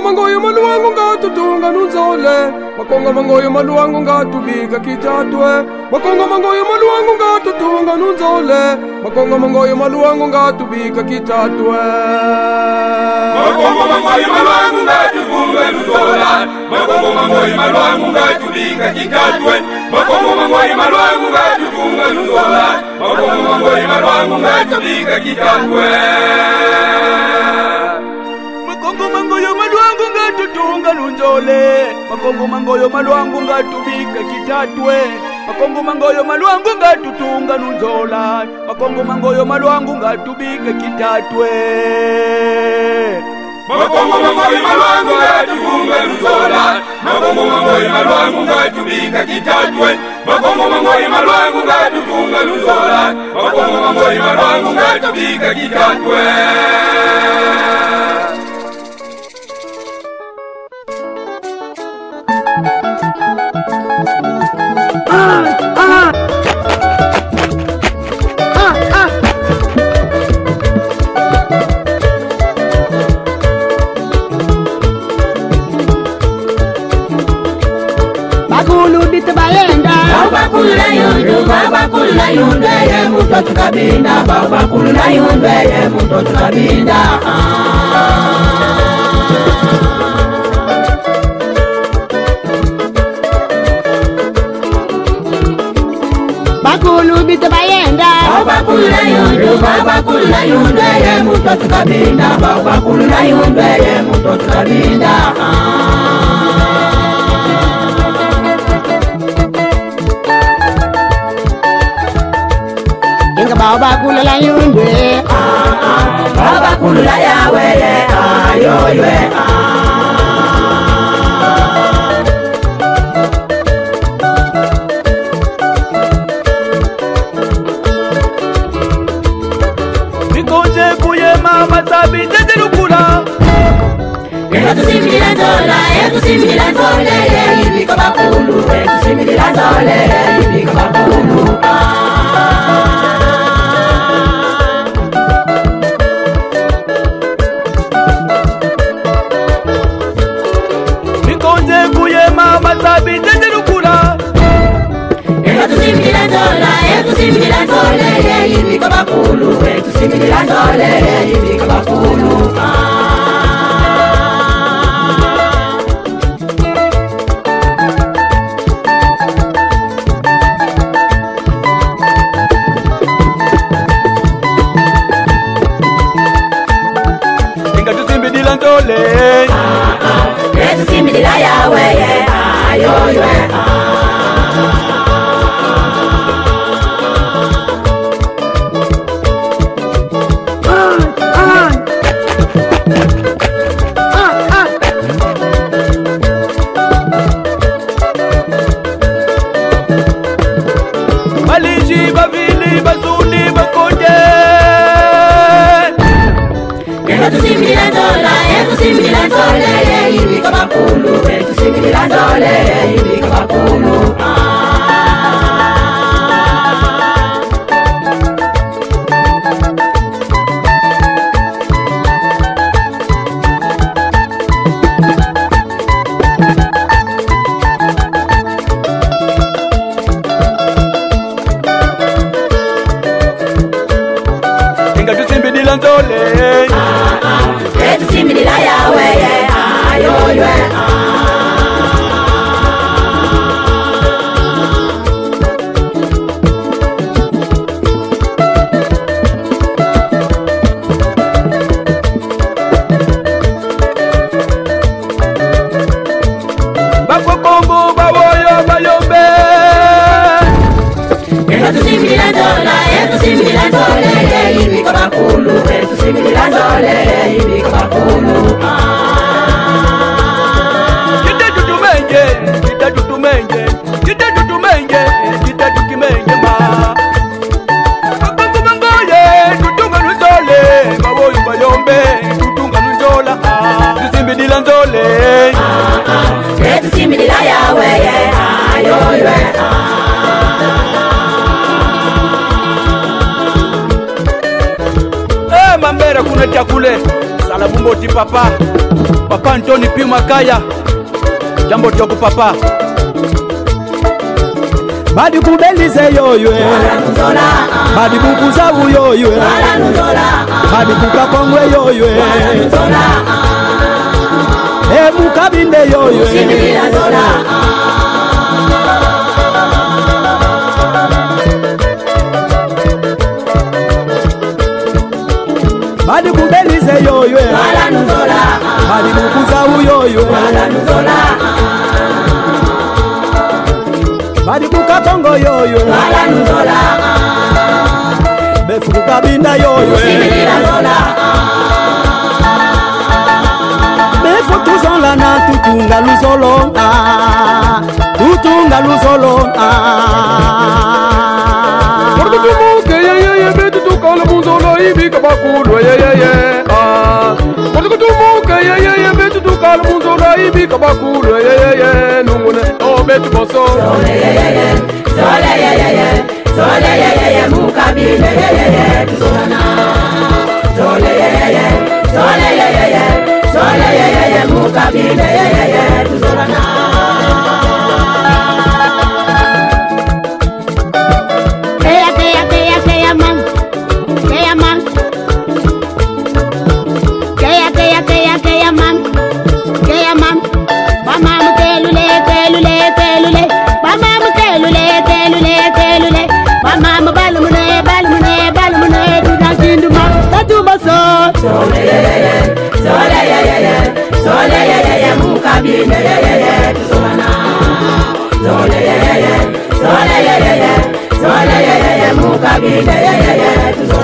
mangoyo maluango ngatutunga nunzole makonga mangoyo maluango ngatubika kitatwe makonga mangoyo maluango ngatutunga nunzole makonga mangoyo maluango ngatubika kitatwe Makongo mangoyo maluango ngatubika kitatwe ngole makongomangoyo malwangu ngatubika kitatwe makongomangoyo malwangu ngatutunga nunzola makongomangoyo malwangu ngatubika kitatwe kabinda baba kulula yundwe ye mutotu kabinda ah. bakulu bitabayenda obakulula yundu babakulula yundu eye Muto tukabinda babakulula yundu eye Muto tukabinda ah. inga babakulula yundu ah, ah. babakulula yawe ye ayoywe ah ẹ̀gúsí mi lẹ́tọ̀ọ́ la ẹ̀gúsí mi lẹ́tọ̀ọ́ lẹ́yẹ ibi kọ́ bá kú lu ẹ̀gúsí mi lẹ́tọ̀ọ́ mboti papa papa antoni pi makaya jambo toko papa badikubelize yoywe ah. badikukuzau ah. yoywe badikukakongwe ah. yoywe ebukabinde yoywe babize yoywe balimukuza uyoywe balikuka kongo yoywe befukuka binda yoywe tuzonga na tutunga luzolo tutunga luzolo orkutumuke yeyeye betutukala muzolo ibika bakulu yeyeye tukutumuke yeyeye betu tukala munzolo ayibika bakulu yeyeye nungune o betu boso Mukabile yeye, tusolana mukabineyeyeyetuzobana zoleyeyeye zoleyeyeye zoleyeyeye mukabineyeyeyetuzo